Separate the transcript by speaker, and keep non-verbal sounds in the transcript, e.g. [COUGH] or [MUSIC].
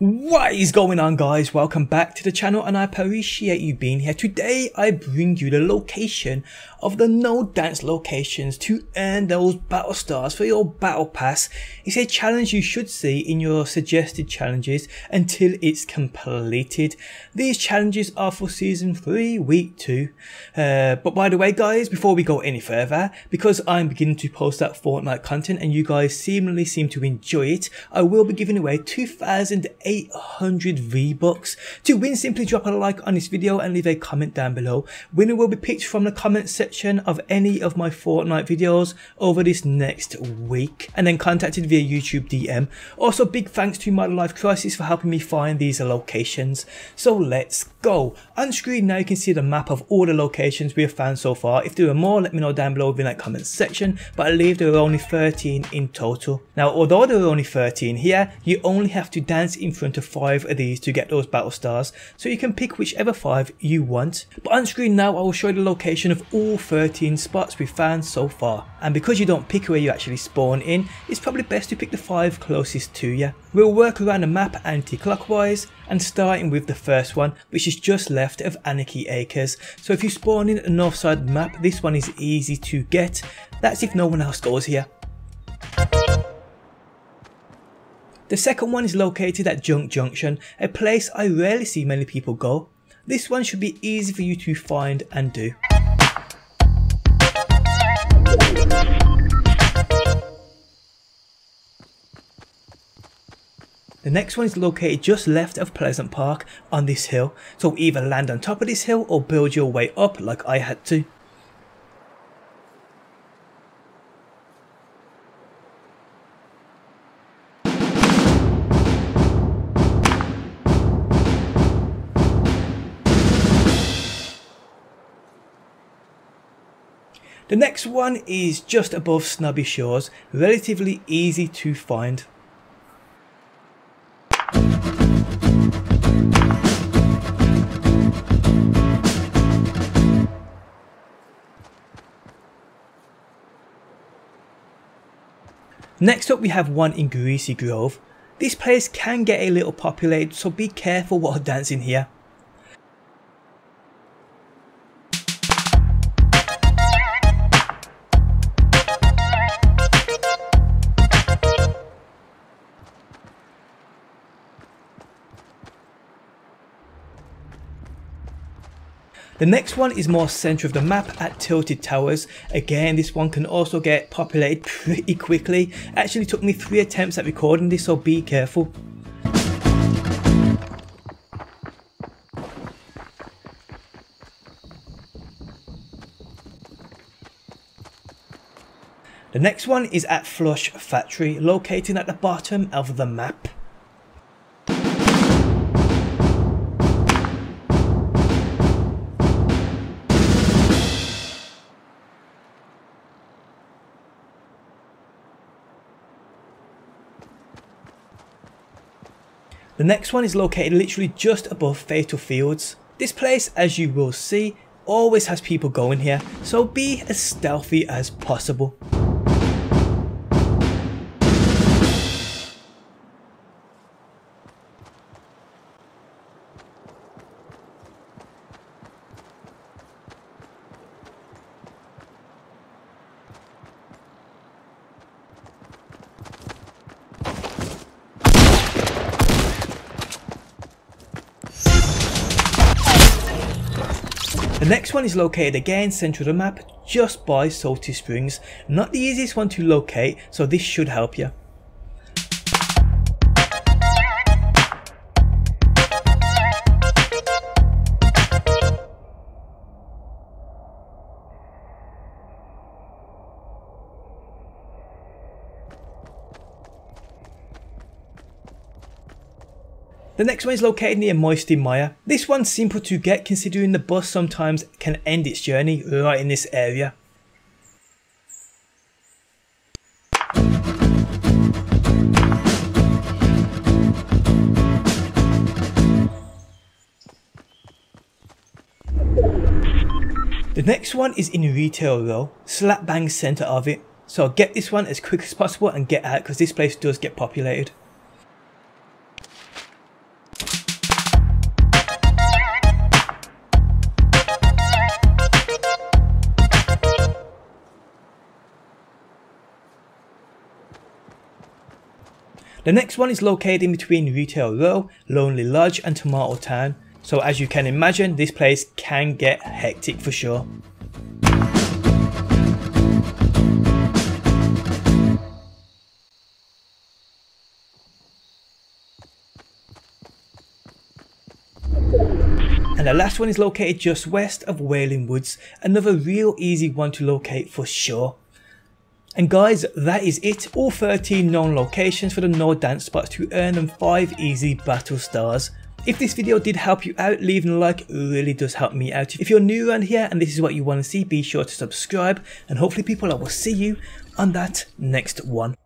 Speaker 1: What is going on guys? Welcome back to the channel and I appreciate you being here. Today I bring you the location of the no dance locations to earn those battle stars for your battle pass. It's a challenge you should see in your suggested challenges until it's completed. These challenges are for season 3 week 2. Uh, but by the way guys, before we go any further, because I'm beginning to post that Fortnite content and you guys seemingly seem to enjoy it, I will be giving away 2000 800 V-Bucks. To win, simply drop a like on this video and leave a comment down below. Winner will be picked from the comment section of any of my Fortnite videos over this next week and then contacted via YouTube DM. Also, big thanks to My Life Crisis for helping me find these locations. So let's go. On screen now you can see the map of all the locations we have found so far. If there are more, let me know down below in that comment section, but I believe there are only 13 in total. Now, although there are only 13 here, you only have to dance in of five of these to get those battle stars, so you can pick whichever five you want. But on screen now I will show you the location of all 13 spots we've found so far. And because you don't pick where you actually spawn in, it's probably best to pick the five closest to you. We'll work around the map anti-clockwise and starting with the first one which is just left of Anarchy Acres. So if you spawn in the north side map, this one is easy to get. That's if no one else goes here. The second one is located at Junk Junction, a place I rarely see many people go. This one should be easy for you to find and do. The next one is located just left of Pleasant Park on this hill, so either land on top of this hill or build your way up like I had to. The next one is just above Snobby Shores, relatively easy to find. Next up we have one in Greasy Grove. This place can get a little populated so be careful while dancing here. The next one is more center of the map at Tilted Towers. Again, this one can also get populated [LAUGHS] pretty quickly. Actually took me three attempts at recording this, so be careful. The next one is at Flush Factory, located at the bottom of the map. The next one is located literally just above Fatal Fields. This place, as you will see, always has people going here, so be as stealthy as possible. Next one is located again central the map just by Salty Springs. Not the easiest one to locate so this should help you. The next one is located near Moisty Mire. This one's simple to get considering the bus sometimes can end its journey right in this area. The next one is in Retail Row, slap bang centre of it. So I'll get this one as quick as possible and get out because this place does get populated. The next one is located in between Retail Row, Lonely Lodge and Tomato Town. So as you can imagine, this place can get hectic for sure. And the last one is located just west of Wailing Woods, another real easy one to locate for sure. And guys, that is it, all 13 known locations for the Nord dance spots to earn them 5 easy battle stars. If this video did help you out, leaving a like really does help me out. If you're new around here and this is what you want to see, be sure to subscribe and hopefully people I will see you on that next one.